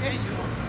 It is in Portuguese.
pequeño.